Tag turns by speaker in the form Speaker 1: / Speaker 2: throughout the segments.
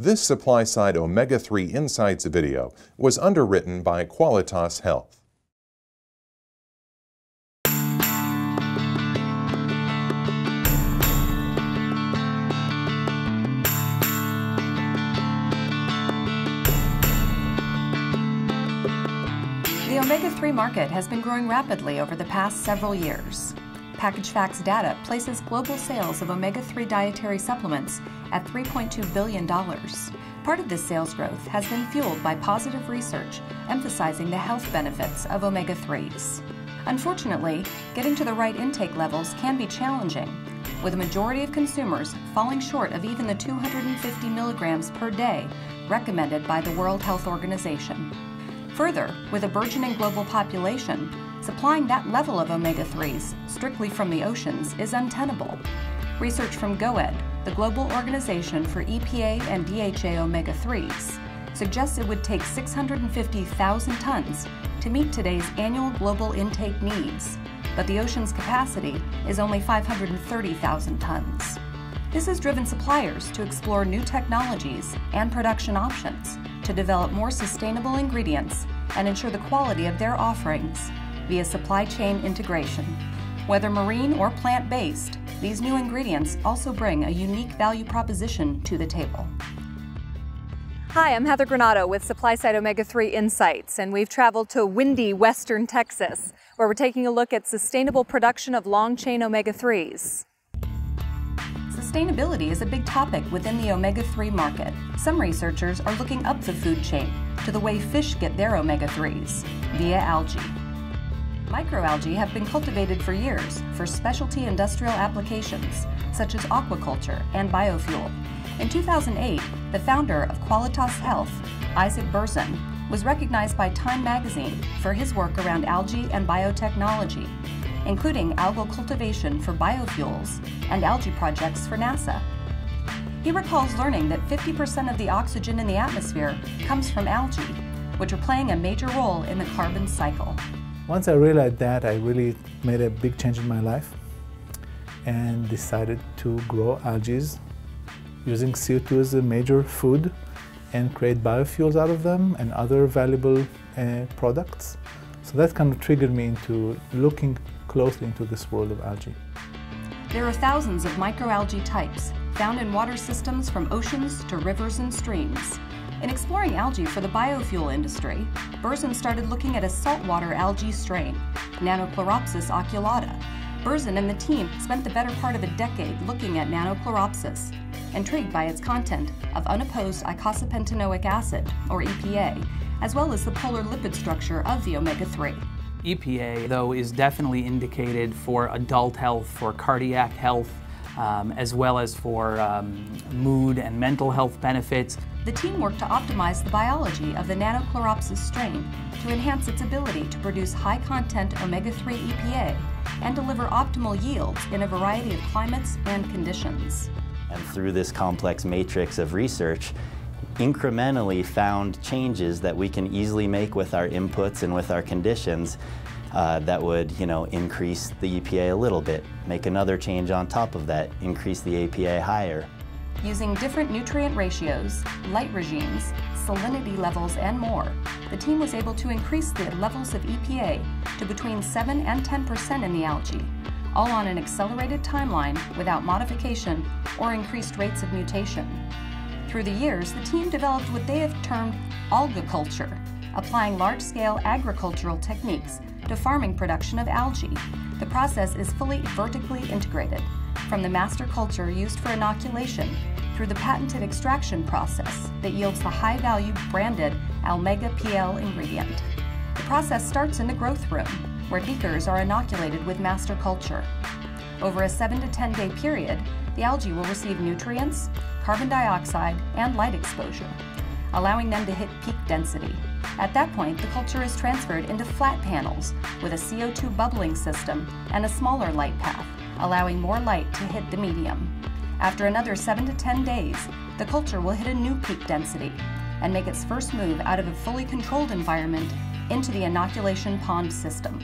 Speaker 1: This SupplySide omega 3 insights video was underwritten by Qualitas Health.
Speaker 2: The omega 3 market has been growing rapidly over the past several years. Packaged Facts data places global sales of omega 3 dietary supplements at $3.2 billion. Part of this sales growth has been fueled by positive research emphasizing the health benefits of omega 3s. Unfortunately, getting to the right intake levels can be challenging, with a majority of consumers falling short of even the 250 milligrams per day recommended by the World Health Organization. Further, with a burgeoning global population, supplying that level of omega 3s strictly from the oceans is untenable. Research from GOED, the global organization for EPA and DHA omega 3s, suggests it would take 650,000 tons to meet today's annual global intake needs, but the ocean's capacity is only 530,000 tons. This has driven suppliers to explore new technologies and production options to develop more sustainable ingredients and ensure the quality of their offerings via supply chain integration. Whether marine or plant based, these new ingredients also bring a unique value proposition to the table.
Speaker 3: Hi, I'm Heather Granado with SupplySide Omega 3 Insights, and we've traveled to windy western Texas, where we're taking a look at sustainable production of long chain omega 3s.
Speaker 2: Sustainability is a big topic within the omega 3 market. Some researchers are looking up the food chain to the way fish get their omega 3s via algae. Microalgae have been cultivated for years for specialty industrial applications such as aquaculture and biofuel. In 2008, the founder of Qualitas Health, Isaac Berzin, was recognized by Time magazine for his work around algae and biotechnology including algal cultivation for biofuels and algae projects for NASA. He recalls learning that 50% of the oxygen in the atmosphere comes from algae, which are playing a major role in the carbon cycle.
Speaker 4: Once I realized that, I really made a big change in my life and decided to grow algae using CO2 as a major food and create biofuels out of them and other valuable uh, products. So that kind of triggered me into looking closely into this world of algae.
Speaker 2: There are thousands of microalgae types found in water systems from oceans to rivers and streams. In exploring algae for the biofuel industry, Berzin started looking at a saltwater algae strain, Nannochloropsis oculata. Berzin and the team spent the better part of a decade looking at Nannochloropsis, intrigued by its content of unopposed eicosapentaenoic acid, or EPA, as well as the polar lipid structure of the omega 3.
Speaker 5: EPA, though, is definitely indicated for adult health, for cardiac health, um, as well as for um, mood and mental health benefits.
Speaker 2: The team worked to optimize the biology of the Nannochloropsis strain to enhance its ability to produce high content omega 3 EPA and deliver optimal yields in a variety of climates and conditions.
Speaker 6: And through this complex matrix of research, incrementally found changes that we can easily make with our inputs and with our conditions uh, that would, you know, increase the EPA a little bit. Make another change on top of that, increase the EPA higher.
Speaker 2: Using different nutrient ratios, light regimes, salinity levels, and more, the team was able to increase the levels of EPA to between 7 and 10% in the algae, all on an accelerated timeline without modification or increased rates of mutation. Through the years, the team developed what they have termed algaculture, applying large-scale agricultural techniques to farming production of algae. The process is fully vertically integrated, from the master culture used for inoculation through the patented extraction process that yields the high-value branded Almega PL ingredient. The process starts in the growth room, where beakers are inoculated with master culture. Over a 7 to 10 day period, the algae will receive nutrients, carbon dioxide, and light exposure, allowing them to hit peak density. At that point, the culture is transferred into flat panels with a CO2 bubbling system and a smaller light path, allowing more light to hit the medium. After another 7 to 10 days, the culture will hit a new peak density and make its first move out of a fully controlled environment into the inoculation pond system.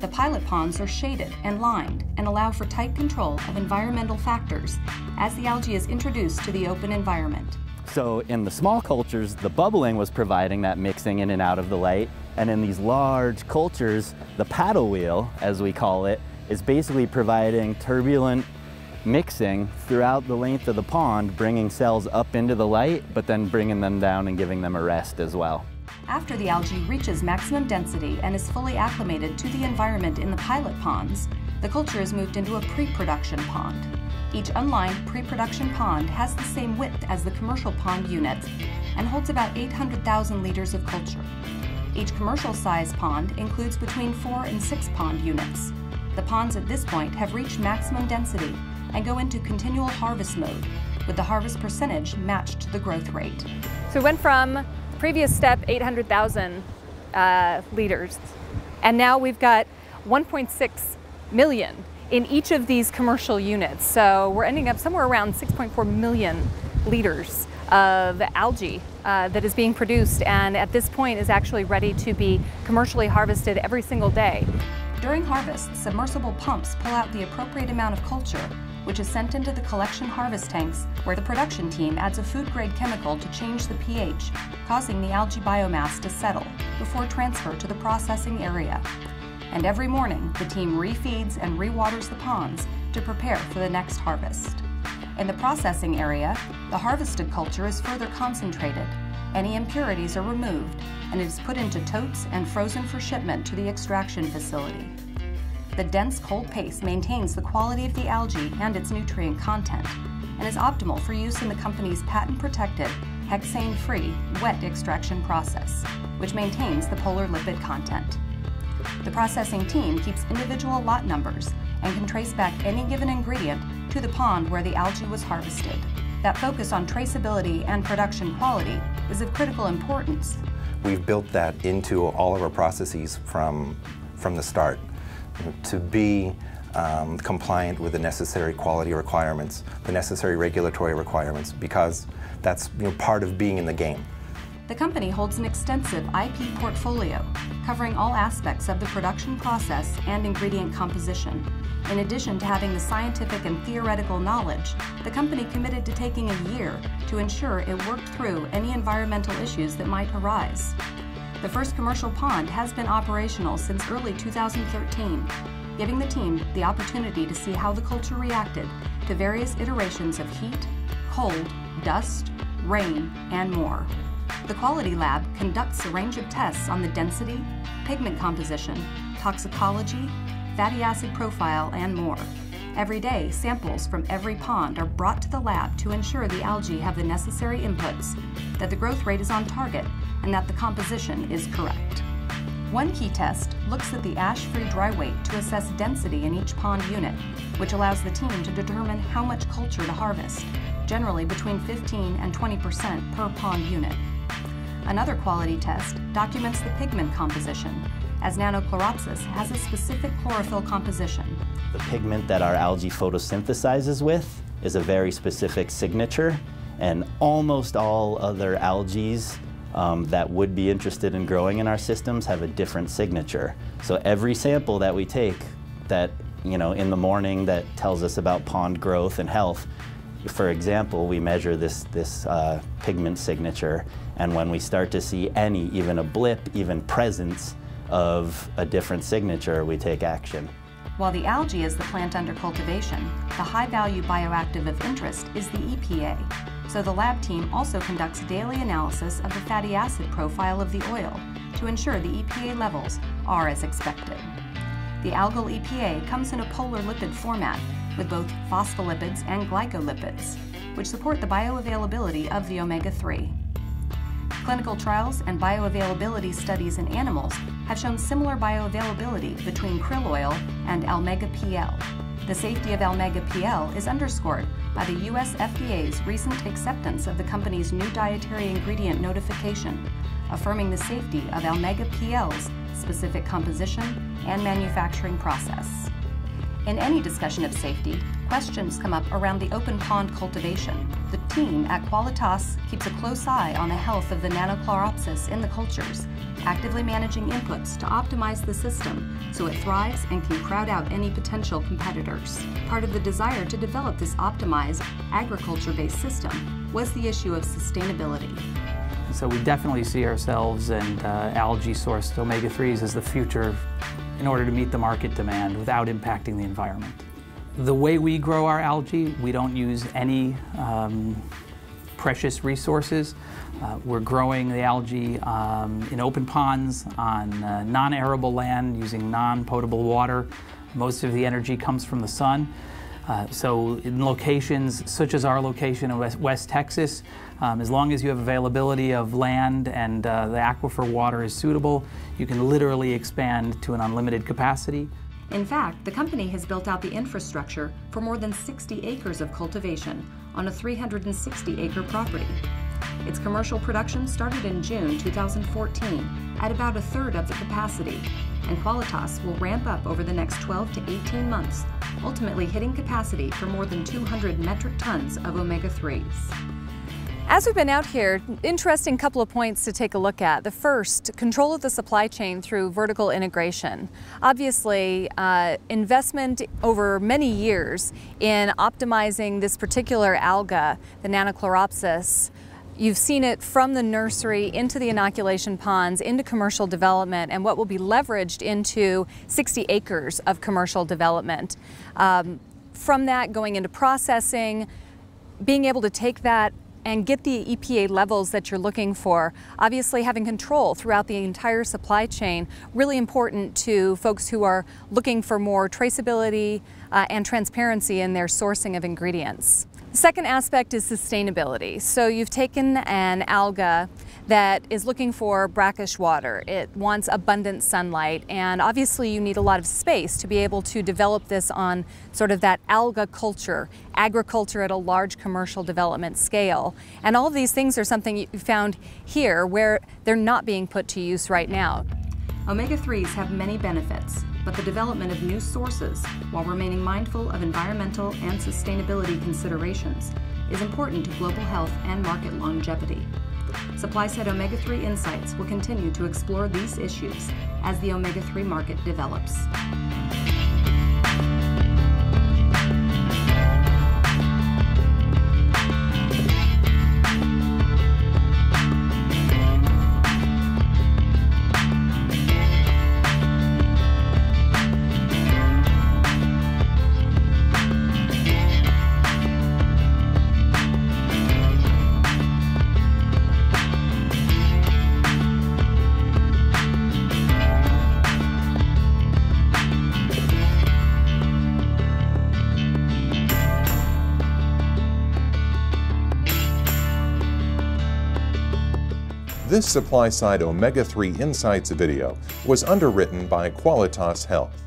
Speaker 2: The pilot ponds are shaded and lined and allow for tight control of environmental factors as the algae is introduced to the open environment.
Speaker 6: So in the small cultures, the bubbling was providing that mixing in and out of the light. And in these large cultures, the paddle wheel, as we call it, is basically providing turbulent mixing throughout the length of the pond, bringing cells up into the light, but then bringing them down and giving them a rest as well.
Speaker 2: After the algae reaches maximum density and is fully acclimated to the environment in the pilot ponds, the culture is moved into a pre-production pond. Each unlined pre-production pond has the same width as the commercial pond units and holds about 800,000 liters of culture. Each commercial size pond includes between four and six pond units. The ponds at this point have reached maximum density and go into continual harvest mode, with the harvest percentage matched to the growth rate.
Speaker 3: So we went from previous step 800,000 uh, liters, and now we've got 1.6 million in each of these commercial units. So we're ending up somewhere around 6.4 million liters of algae uh, that is being produced and at this point is actually ready to be commercially harvested every single day.
Speaker 2: During harvest, submersible pumps pull out the appropriate amount of culture which is sent into the collection harvest tanks, where the production team adds a food grade chemical to change the pH, causing the algae biomass to settle before transfer to the processing area. And every morning, the team refeeds and rewaters the ponds to prepare for the next harvest. In the processing area, the harvested culture is further concentrated. Any impurities are removed, and it is put into totes and frozen for shipment to the extraction facility. The dense cold paste maintains the quality of the algae and its nutrient content and is optimal for use in the company's patent-protected, hexane-free wet extraction process, which maintains the polar lipid content. The processing team keeps individual lot numbers and can trace back any given ingredient to the pond where the algae was harvested. That focus on traceability and production quality is of critical importance.
Speaker 7: We've built that into all of our processes from, from the start to be um, compliant with the necessary quality requirements, the necessary regulatory requirements, because that's you know, part of being in the game.
Speaker 2: The company holds an extensive IP portfolio covering all aspects of the production process and ingredient composition. In addition to having the scientific and theoretical knowledge, the company committed to taking a year to ensure it worked through any environmental issues that might arise. The first commercial pond has been operational since early 2013, giving the team the opportunity to see how the culture reacted to various iterations of heat, cold, dust, rain, and more. The Quality Lab conducts a range of tests on the density, pigment composition, toxicology, fatty acid profile, and more. Every day, samples from every pond are brought to the lab to ensure the algae have the necessary inputs, that the growth rate is on target, and that the composition is correct. One key test looks at the ash-free dry weight to assess density in each pond unit, which allows the team to determine how much culture to harvest, generally between 15 and 20% per pond unit. Another quality test documents the pigment composition, as Nannochloropsis has a specific chlorophyll composition
Speaker 6: the pigment that our algae photosynthesizes with is a very specific signature, and almost all other algae um, that would be interested in growing in our systems have a different signature. So every sample that we take that, you know, in the morning that tells us about pond growth and health, for example, we measure this, this uh, pigment signature, and when we start to see any, even a blip, even presence of a different signature, we take action.
Speaker 2: While the algae is the plant under cultivation, the high-value bioactive of interest is the EPA. So the lab team also conducts daily analysis of the fatty acid profile of the oil to ensure the EPA levels are as expected. The algal EPA comes in a polar lipid format with both phospholipids and glycolipids, which support the bioavailability of the omega-3. Clinical trials and bioavailability studies in animals have shown similar bioavailability between krill oil and Almega PL. The safety of Almega PL is underscored by the US FDA's recent acceptance of the company's new dietary ingredient notification, affirming the safety of Almega PL's specific composition and manufacturing process. In any discussion of safety, questions come up around the open pond cultivation, the team at Qualitas keeps a close eye on the health of the Nannochloropsis in the cultures, actively managing inputs to optimize the system so it thrives and can crowd out any potential competitors. Part of the desire to develop this optimized, agriculture based system was the issue of sustainability.
Speaker 5: So we definitely see ourselves and uh, algae sourced omega 3s as the future in order to meet the market demand without impacting the environment. The way we grow our algae, we don't use any um, precious resources. Uh, we're growing the algae um, in open ponds on uh, non-arable land using non-potable water. Most of the energy comes from the sun. Uh, so in locations such as our location in West, West Texas, um, as long as you have availability of land and uh, the aquifer water is suitable, you can literally expand to an unlimited capacity.
Speaker 2: In fact, the company has built out the infrastructure for more than 60 acres of cultivation on a 360 acre property. Its commercial production started in June 2014 at about a third of the capacity, and Qualitas will ramp up over the next 12 to 18 months, ultimately hitting capacity for more than 200 metric tons of omega 3s.
Speaker 3: As we've been out here, interesting couple of points to take a look at. The first, control of the supply chain through vertical integration. Obviously, uh, investment over many years in optimizing this particular alga, the Nannochloropsis, You've seen it from the nursery into the inoculation ponds, into commercial development, and what will be leveraged into 60 acres of commercial development. Um, from that, going into processing, being able to take that and get the EPA levels that you're looking for. Obviously, having control throughout the entire supply chain, really important to folks who are looking for more traceability uh, and transparency in their sourcing of ingredients. The second aspect is sustainability. So you've taken an alga that is looking for brackish water. It wants abundant sunlight and obviously you need a lot of space to be able to develop this on sort of that alga culture, agriculture at a large commercial development scale. And all of these things are something you found here where they're not being put to use right now.
Speaker 2: Omega-3s have many benefits, but the development of new sources, while remaining mindful of environmental and sustainability considerations, is important to global health and market longevity. SupplySide Omega 3 Insights will continue to explore these issues as the omega 3 market develops.
Speaker 1: This SupplySide Omega 3 Insights video was underwritten by Qualitas Health.